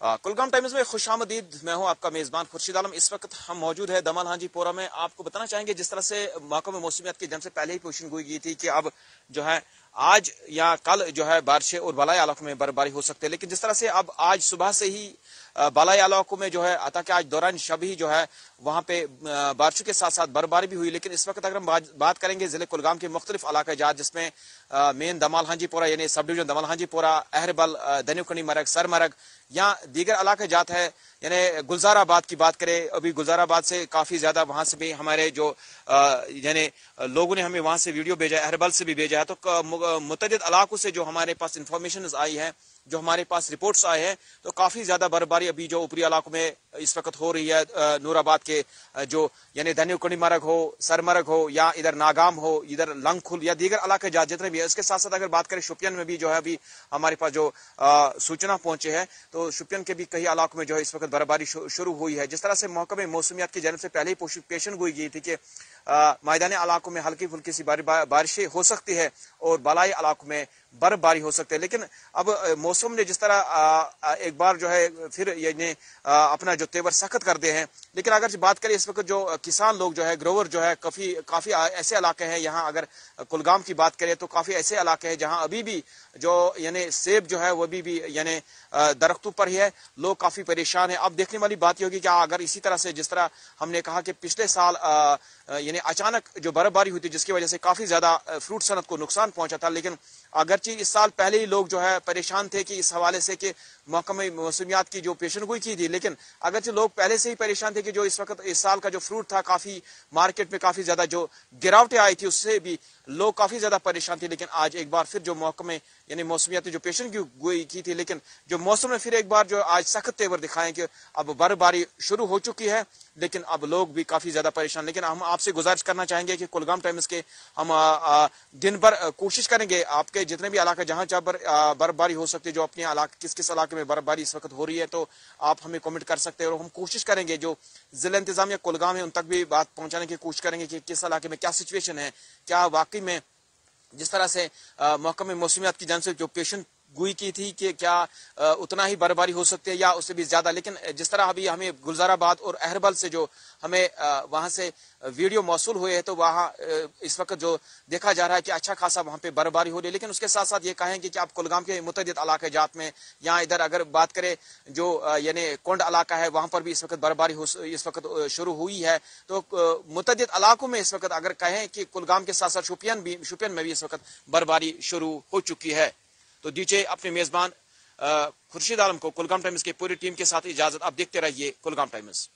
Kulgam times में खुश आमदीद, मैं हूँ आपका मेजबान खुर्शीद आलम। इस वक्त हम मौजूद है दमल हांजी पोरा में। आपको बताना चाहेंगे जिस तरह से महकमे मौसमियात की जम से पहले ही पोषण गोई की थी कि अब जो है आज या कल जो है बारिशें और बलाई इलाकों में बर्फबारी हो सकती है। लेकिन जिस तरह से अब आज सुबह से ही बालाई इलाकों में जो है, अतः आज दौरान शब जो है, वहाँ पे बारिशों के साथ साथ बर्फबारी भी हुई। लेकिन इस वक्त अगर हम बात करेंगे ज़िले कुलगाम के मुख्तलिफ़ इलाके जात जिसमें मेन दमाल हांजीपोरा यानी सब डिवीज़न दमाल हांजीपोरा अहरबल दनुखनी मरग, सरमरग, या दीगर इलाके जात है, यानी गुलजाराबाद की बात करें, अभी गुलजाराबाद से काफ़ी ज़्यादा वहाँ से भी हमारे जो यानी लोगों ने हमें वहाँ से वीडियो भेजा है, अहरबल से भी भेजा है। तो मुतद इलाकों से जो हमारे पास इंफॉर्मेशन आई है, जो हमारे पास रिपोर्ट्स आए हैं तो काफ़ी ज़्यादा बर्फबारी अभी जो ऊपरी इलाकों में इस वक्त हो रही है नूराबाद के जो, यानी धन्यकुंडी मरग हो सरमरग हो, या इधर नागाम हो, इधर लंगखुल, या दीगर इलाके जहाँ जितने भी है, इसके साथ साथ अगर बात करें, शुपियन में भी जो है, अभी हमारे पास जो सूचना पहुँचे है तो शुपियन के भी कई इलाकों में जो है, इस वक्त बर्फबारी शुरू हुई है। जिस तरह से महकमे मौसमियात की जन्म से पहले ही पेशन गोई गई थी कि मैदानी इलाकों में हल्की फुल्की सी बारिशें हो सकती है और बलाई इलाकों में बर्फबारी हो सकती है। लेकिन अब मौसम ने जिस तरह एक बार जो है, फिर अपना जो तेवर सख्त कर दे हैं। लेकिन अगर बात करें इस वक्त जो किसान लोग जो है, ग्रोवर जो है, काफ़ी काफ़ी ऐसे इलाके हैं। यहाँ अगर कुलगाम की बात करें तो काफ़ी ऐसे इलाके हैं जहाँ अभी भी जो, यानी सेब जो है, वो भी भी, यानी दरख्तों पर ही है। लोग काफ़ी परेशान है। अब देखने वाली बात ये होगी कि अगर इसी तरह से जिस तरह हमने कहा कि पिछले साल यानी अचानक जो बर्फबारी हुई थी, जिसकी वजह से काफ़ी ज़्यादा फ्रूट सनत को नुकसान पहुँचा था। लेकिन अगरचे इस साल पहले ही लोग जो है, परेशान थे कि इस हवाले से कि महकमे मौसमियात की जो पेशन गोई की थी। लेकिन अगरचे लोग पहले से ही परेशान थे कि जो इस वक्त इस साल का जो फ्रूट था, काफ़ी मार्केट में काफ़ी ज़्यादा जो गिरावटें आई थी, उससे भी लोग काफ़ी ज़्यादा परेशान थे, लेकिन आज एक बार फिर जो महकमे यानी मौसमियाती जो पेशन की गोई की थी, लेकिन जो मौसम ने फिर एक बार जो आज सख्त तेवर दिखाए कि अब बर्फबारी शुरू हो चुकी है, लेकिन अब लोग भी काफ़ी ज़्यादा परेशान। लेकिन हम आपसे गुजारिश करना चाहेंगे कि कुलगाम टाइम्स के हम दिन भर कोशिश करेंगे आपके जितने भी इलाके, जहाँ जहाँ पर बर्फबारी हो सकती है, जो अपने इलाके किस किस इलाके में बर्फबारी इस वक्त हो रही है तो आप हमें कमेंट कर सकते हैं और हम कोशिश करेंगे, जो जिला इंतजामिया कुलगाम है, उन तक भी बात पहुँचाने की कोशिश करेंगे कि किस इलाके में क्या सिचुएशन है, क्या वाकई में जिस तरह से महकमे मौसमियात की जान से जो पेशेंट गुई की थी कि क्या उतना ही बर्फबारी हो सकती है या उससे भी ज़्यादा। लेकिन जिस तरह अभी हमें गुलजाराबाद और अहरबल से जो हमें वहाँ से वीडियो मौसू हुए हैं तो वहाँ इस वक्त जो देखा जा रहा है कि अच्छा खासा वहाँ पे बर्फबारी हो रही है। लेकिन उसके साथ साथ ये कहेंगे कि आप कुलगाम के मुतद इलाके जात में, या इधर अगर बात करें जो यानी कोंड इलाका है, वहाँ पर भी इस वक्त बर्फबारी इस वक्त शुरू हुई है। तो मुतद इलाकों में इस वक्त अगर कहें कि कुलगाम के साथ साथ शुपियन भी, शुपियन में भी इस वक्त बर्फबारी शुरू हो चुकी है। तो दीजिए अपने मेजबान खुर्शीद आलम को कुलगाम टाइम्स की पूरी टीम के साथ इजाज़त। आप देखते रहिए कुलगाम टाइम्स।